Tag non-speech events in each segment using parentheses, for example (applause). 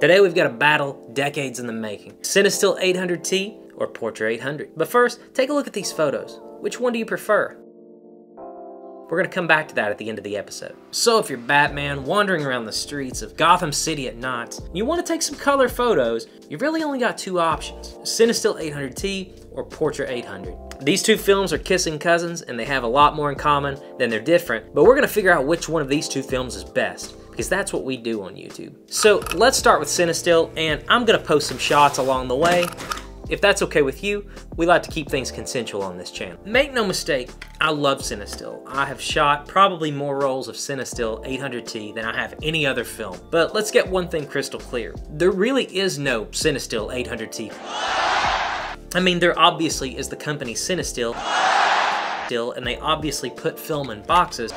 Today we've got a battle decades in the making. Cinestill 800T or Portra 800. But first, take a look at these photos. Which one do you prefer? We're going to come back to that at the end of the episode. So if you're Batman wandering around the streets of Gotham City at night, and you want to take some color photos, you've really only got two options, Cinestill 800T or Portra 800. These two films are kissing cousins and they have a lot more in common than they're different, but we're going to figure out which one of these two films is best because that's what we do on YouTube. So let's start with Cinestill and I'm to post some shots along the way if that's okay with you, we like to keep things consensual on this channel. Make no mistake, I love Cinestill. I have shot probably more rolls of Cinestill 800T than I have any other film. But let's get one thing crystal clear. There really is no Cinestill 800T. I mean, there obviously is the company Cinestill, Still, and they obviously put film in boxes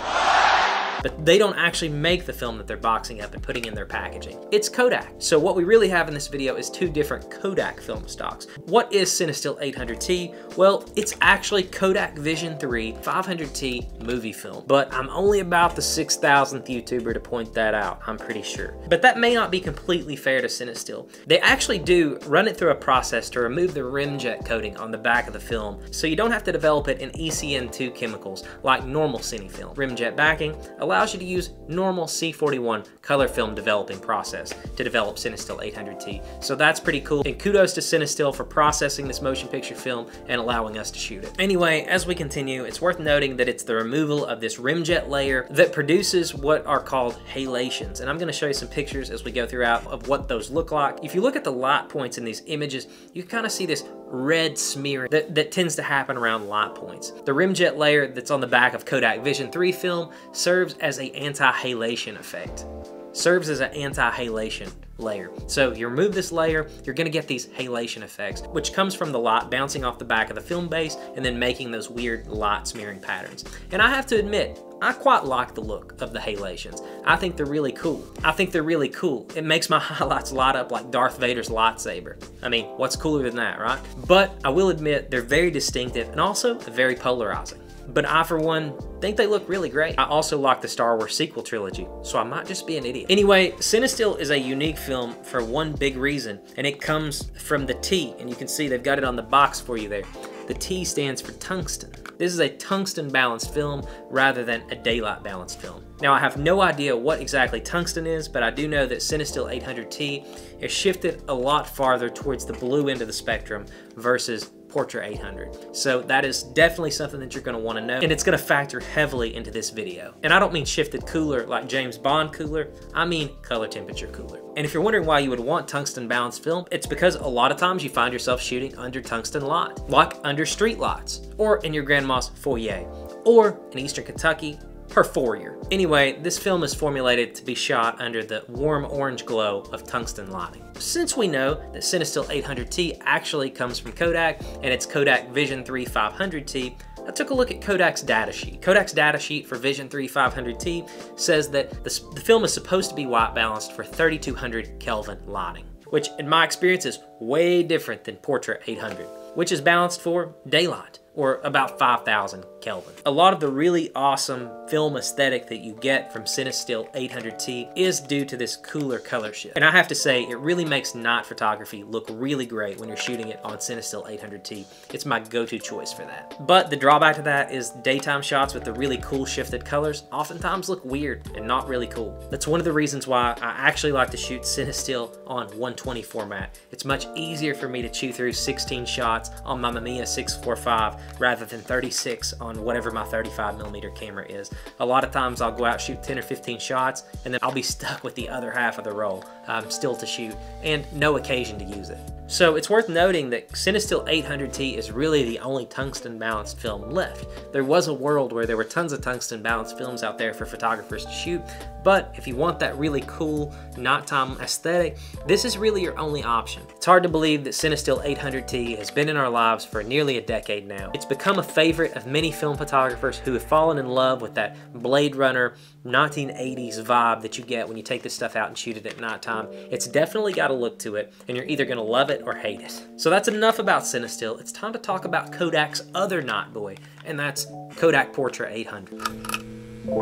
but they don't actually make the film that they're boxing up and putting in their packaging. It's Kodak. So what we really have in this video is two different Kodak film stocks. What is Cinestill 800T? Well, it's actually Kodak Vision 3 500T movie film, but I'm only about the 6,000th YouTuber to point that out, I'm pretty sure. But that may not be completely fair to Cinestill. They actually do run it through a process to remove the remjet coating on the back of the film, so you don't have to develop it in ECN2 chemicals like normal cine film. Remjet backing allows you to use normal C41 color film developing process to develop Cinestill 800T. So that's pretty cool. And kudos to Cinestill for processing this motion picture film and allowing us to shoot it. Anyway, as we continue, it's worth noting that it's the removal of this remjet layer that produces what are called halations. And I'm gonna show you some pictures as we go throughout of what those look like. If you look at the light points in these images, you kind of see this red smearing that, that tends to happen around light points. The remjet layer that's on the back of Kodak Vision 3 film serves as a anti-halation effect. Serves as an anti-halation layer. So you remove this layer, you're gonna get these halation effects, which comes from the light bouncing off the back of the film base and then making those weird light smearing patterns. And I have to admit, I quite like the look of the halations. I think they're really cool. I think they're really cool. It makes my (laughs) highlights light up like Darth Vader's lightsaber. I mean, what's cooler than that, right? But I will admit, they're very distinctive and also very polarizing. But I, for one, think they look really great. I also like the Star Wars sequel trilogy, so I might just be an idiot. Anyway, Cinestill is a unique film for one big reason, and it comes from the T, and you can see they've got it on the box for you there. The T stands for tungsten. This is a tungsten balanced film rather than a daylight balanced film. Now I have no idea what exactly tungsten is, but I do know that Cinestill 800T is shifted a lot farther towards the blue end of the spectrum versus Portra 800. So that is definitely something that you're gonna wanna know, and it's gonna factor heavily into this video. And I don't mean shifted cooler like James Bond cooler, I mean color temperature cooler. And if you're wondering why you would want tungsten balanced film, it's because a lot of times you find yourself shooting under tungsten light, like under street lights, or in your grandma's foyer, or in Eastern Kentucky, per fourier. Anyway, this film is formulated to be shot under the warm orange glow of tungsten lighting. Since we know that Cinestill 800T actually comes from Kodak and it's Kodak Vision 3 500T, I took a look at Kodak's datasheet. Kodak's datasheet for Vision 3 500T says that the, the film is supposed to be white balanced for 3200 Kelvin lighting, which in my experience is way different than Portra 800, which is balanced for daylight or about 5,000 Kelvin. A lot of the really awesome film aesthetic that you get from Cinestill 800T is due to this cooler color shift. And I have to say, it really makes night photography look really great when you're shooting it on Cinestill 800T. It's my go-to choice for that. But the drawback to that is daytime shots with the really cool shifted colors oftentimes look weird and not really cool. That's one of the reasons why I actually like to shoot Cinestill on 120 format. It's much easier for me to chew through 16 shots on my Mamiya 645 rather than 36 on whatever my 35 millimeter camera is. A lot of times I'll go out shoot 10 or 15 shots and then I'll be (laughs) stuck with the other half of the roll um, still to shoot and no occasion to use it. So it's worth noting that Cinestill 800T is really the only tungsten balanced film left. There was a world where there were tons of tungsten balanced films out there for photographers to shoot, but if you want that really cool nighttime aesthetic, this is really your only option. It's hard to believe that Cinestill 800T has been in our lives for nearly a decade now. It's become a favorite of many film photographers who have fallen in love with that Blade Runner 1980s vibe that you get when you take this stuff out and shoot it at nighttime. It's definitely got a look to it, and you're either gonna love it or hate it. So that's enough about Cinestill. It's time to talk about Kodak's other night boy, and that's Kodak Portra 800. (laughs)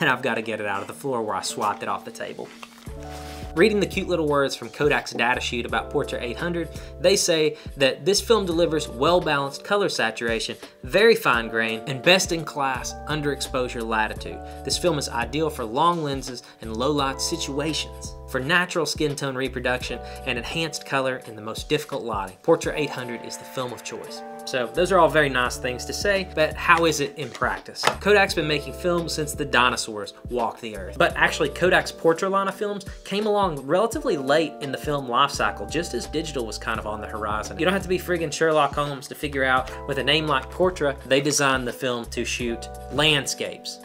and I've got to get it out of the floor where I swiped it off the table. Reading the cute little words from Kodak's datasheet about Portra 800, they say that this film delivers well-balanced color saturation, very fine grain, and best-in-class underexposure latitude. This film is ideal for long lenses and low-light situations for natural skin tone reproduction and enhanced color in the most difficult lighting. Portra 800 is the film of choice. So those are all very nice things to say, but how is it in practice? Kodak's been making films since the dinosaurs walked the earth. But actually Kodak's Portra line of films came along relatively late in the film life cycle, just as digital was kind of on the horizon. You don't have to be friggin' Sherlock Holmes to figure out with a name like Portra, they designed the film to shoot landscapes.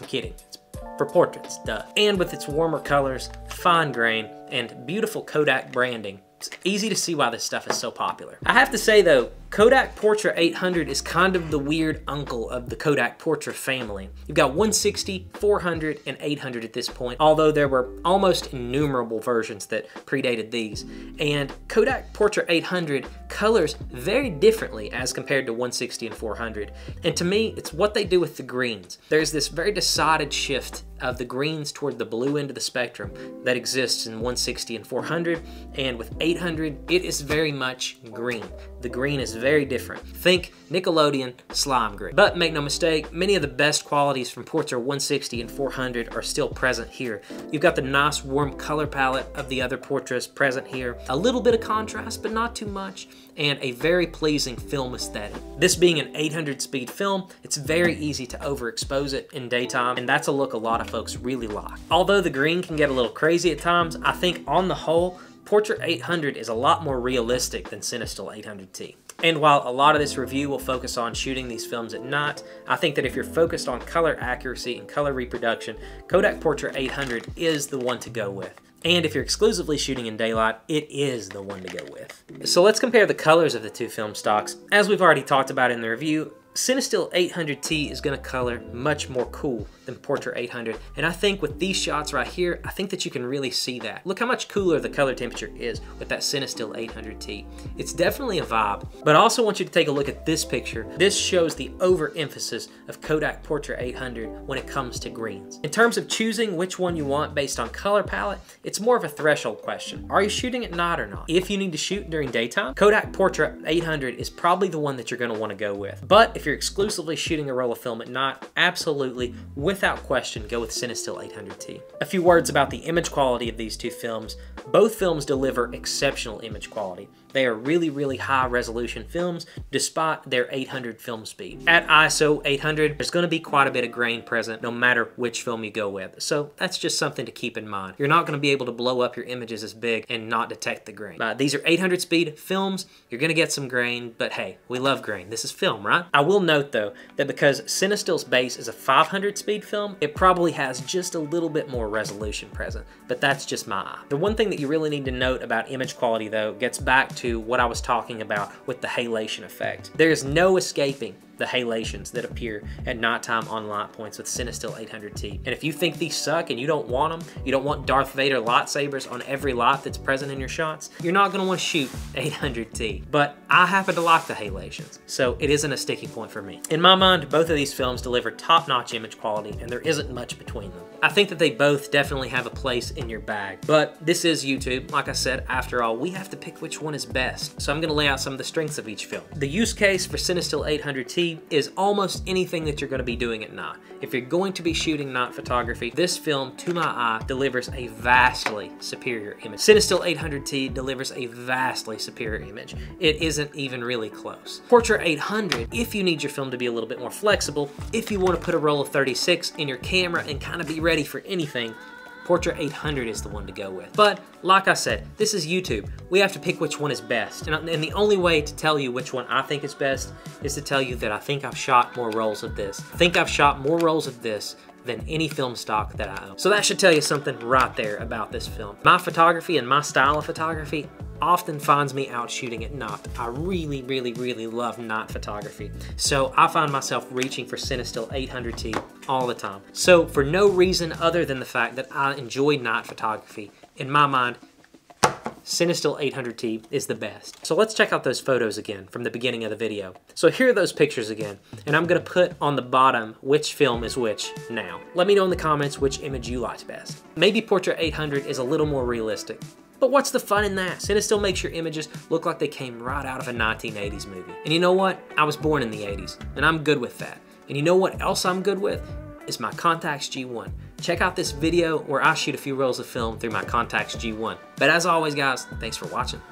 I'm kidding, it's for portraits, duh. And with its warmer colors, fine grain, and beautiful Kodak branding, it's easy to see why this stuff is so popular. I have to say though, Kodak Portra 800 is kind of the weird uncle of the Kodak Portra family. You've got 160, 400, and 800 at this point, although there were almost innumerable versions that predated these. And Kodak Portra 800 colors very differently as compared to 160 and 400. And to me, it's what they do with the greens. There's this very decided shift of the greens toward the blue end of the spectrum that exists in 160 and 400, and with 800, it is very much green. The green is very different. Think Nickelodeon slime green. But make no mistake, many of the best qualities from Portra 160 and 400 are still present here. You've got the nice warm color palette of the other Portras present here, a little bit of contrast, but not too much, and a very pleasing film aesthetic. This being an 800 speed film, it's very easy to overexpose it in daytime, and that's a look a lot of folks really like. Although the green can get a little crazy at times, I think on the whole, Portra 800 is a lot more realistic than Cinestill 800T. And while a lot of this review will focus on shooting these films at night, I think that if you're focused on color accuracy and color reproduction, Kodak Portra 800 is the one to go with. And if you're exclusively shooting in daylight, it is the one to go with. So let's compare the colors of the two film stocks. As we've already talked about in the review, Cinestill 800T is going to color much more cool than Portra 800. And I think with these shots right here, I think that you can really see that. Look how much cooler the color temperature is with that Cinestill 800T. It's definitely a vibe. But I also want you to take a look at this picture. This shows the overemphasis of Kodak Portra 800 when it comes to greens. In terms of choosing which one you want based on color palette, it's more of a threshold question. Are you shooting at night or not? If you need to shoot during daytime, Kodak Portra 800 is probably the one that you're going to want to go with. But if you're exclusively shooting a roll of film at night, absolutely, without question, go with Cinestill 800T. A few words about the image quality of these two films. Both films deliver exceptional image quality. They are really, really high resolution films despite their 800 film speed. At ISO 800, there's going to be quite a bit of grain present no matter which film you go with. So that's just something to keep in mind. You're not going to be able to blow up your images as big and not detect the grain. These are 800 speed films. You're going to get some grain, but hey, we love grain. This is film, right? I will note though that because Cinestill's base is a 500 speed film, it probably has just a little bit more resolution present, but that's just my eye. The one thing that you really need to note about image quality though gets back to what I was talking about with the halation effect. There's no escaping the halations that appear at nighttime on light points with Cinestill 800T. And if you think these suck and you don't want them, you don't want Darth Vader lightsabers on every light that's present in your shots, you're not gonna want to shoot 800T. But I happen to like the halations, so it isn't a sticky point for me. In my mind, both of these films deliver top-notch image quality and there isn't much between them. I think that they both definitely have a place in your bag, but this is YouTube. Like I said, after all, we have to pick which one is best. So I'm gonna lay out some of the strengths of each film. The use case for Cinestill 800T is almost anything that you're gonna be doing at night. If you're going to be shooting night photography, this film, to my eye, delivers a vastly superior image. Cinestill 800T delivers a vastly superior image. It isn't even really close. Portra 800, if you need your film to be a little bit more flexible, if you wanna put a roll of 36 in your camera and kind of be ready for anything, Portra 800 is the one to go with. But like I said, this is YouTube. We have to pick which one is best. And, and, the only way to tell you which one I think is best is to tell you that I think I've shot more rolls of this. I think I've shot more rolls of this than any film stock that I own. So that should tell you something right there about this film. My photography and my style of photography, often finds me out shooting at night. I really, really, really love night photography. So I find myself reaching for Cinestill 800T all the time. So for no reason other than the fact that I enjoy night photography, in my mind, Cinestill 800T is the best. So let's check out those photos again from the beginning of the video. So here are those pictures again, and I'm gonna put on the bottom which film is which now. Let me know in the comments which image you liked best. Maybe Portra 800 is a little more realistic, but what's the fun in that? Cinestill makes your images look like they came right out of a 1980s movie. And you know what? I was born in the 80s, and I'm good with that. And you know what else I'm good with? Is my Contax G1. Check out this video where I shoot a few rolls of film through my Contax G1. But as always guys, thanks for watching.